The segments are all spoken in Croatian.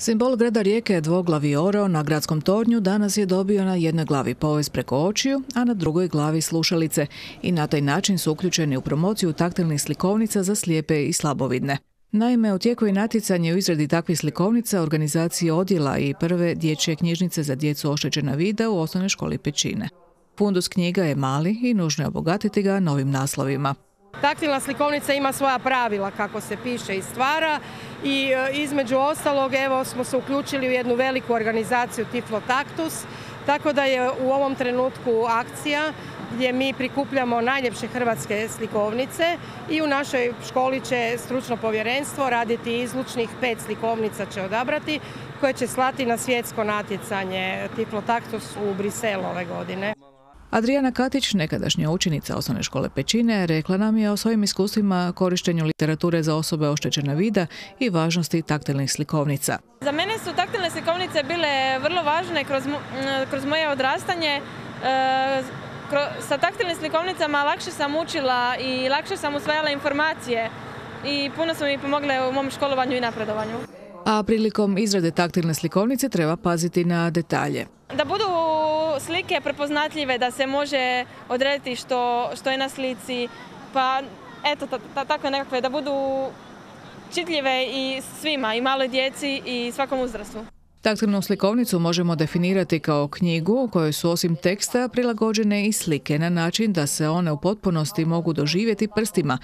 Simbol grada Rijeke dvoglavi oro na gradskom tornju danas je dobio na jednoj glavi povez preko očiju, a na drugoj glavi slušalice i na taj način su uključeni u promociju taktilnih slikovnica za slijepe i slabovidne. Naime, u tijeku je natjecanje u izradi takvih slikovnica organizacije odjela i prve dječje knjižnice za djecu oštećena vida u osnovnoj školi Pećine. Fundus knjiga je mali i nužno je obogatiti ga novim naslovima. Taktilna slikovnica ima svoja pravila kako se piše i stvara i e, između ostalog evo smo se uključili u jednu veliku organizaciju Tiflo Taktus, tako da je u ovom trenutku akcija gdje mi prikupljamo najljepše hrvatske slikovnice i u našoj školi će stručno povjerenstvo raditi izlučnih pet slikovnica će odabrati koje će slati na svjetsko natjecanje Tiflo Taktus u Briselu ove godine. Adriana Katić, nekadašnja učenica osnovne škole Pećine, rekla nam je o svojim iskustvima korištenju literature za osobe oštećena vida i važnosti taktilnih slikovnica. Za mene su taktilne slikovnice bile vrlo važne kroz, kroz moje odrastanje. E, sa taktilnim slikovnicama lakše sam učila i lakše sam usvajala informacije i puno su mi pomogle u mom školovanju i napredovanju. A prilikom izrade taktilne slikovnice treba paziti na detalje. Da budu slike prepoznatljive, da se može odrediti što, što je na slici, pa eto, takve nekakve, da budu čitljive i svima, i maloj djeci i svakom uzrastu. Taktilnu slikovnicu možemo definirati kao knjigu u kojoj su osim teksta prilagođene i slike na način da se one u potpunosti mogu doživjeti prstima,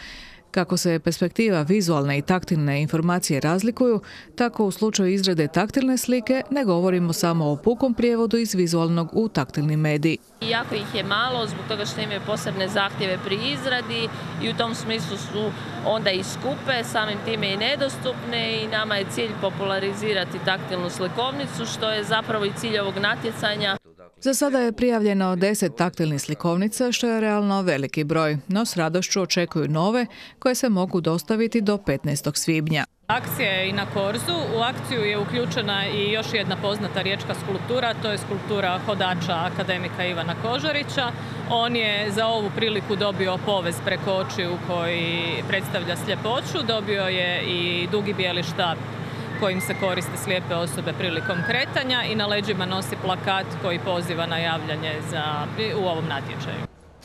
kako se perspektiva vizualne i taktilne informacije razlikuju, tako u slučaju izrade taktilne slike ne govorimo samo o pukom prijevodu iz vizualnog u taktilni medij. Jako ih je malo zbog toga što imaju posebne zahtjeve pri izradi i u tom smislu su onda i skupe, samim time i nedostupne i nama je cilj popularizirati taktilnu slikovnicu što je zapravo i cilj ovog natjecanja. Za sada je prijavljeno 10 taktilnih slikovnica, što je realno veliki broj, no s radošću očekuju nove koje se mogu dostaviti do 15. svibnja. Akcija je i na Korzu. U akciju je uključena i još jedna poznata riječka skulptura, to je skulptura hodača akademika Ivana Kožarića. On je za ovu priliku dobio povez preko očiju koji predstavlja sljepoću, dobio je i dugi bijeli štab kojim se koriste slijepe osobe prilikom kretanja i na leđima nosi plakat koji poziva na javljanje za, u ovom natječaju.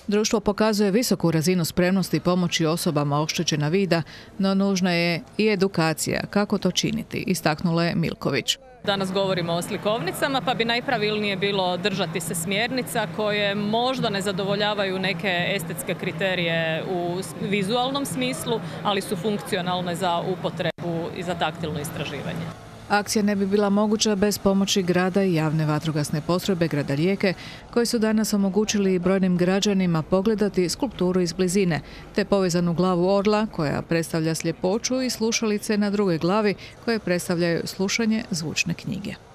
Društvo pokazuje visoku razinu spremnosti i pomoći osobama oštećena vida, no nužna je i edukacija kako to činiti, istaknula je Milković. Danas govorimo o slikovnicama, pa bi najpravilnije bilo držati se smjernica koje možda ne zadovoljavaju neke estetske kriterije u vizualnom smislu, ali su funkcionalne za upotrebu i za taktilno istraživanje. Akcija ne bi bila moguća bez pomoći grada i javne vatrogasne postrojbe grada Rijeke, koji su danas omogućili brojnim građanima pogledati skulpturu iz blizine, te povezanu glavu orla koja predstavlja sljepoću i slušalice na drugoj glavi koje predstavljaju slušanje zvučne knjige.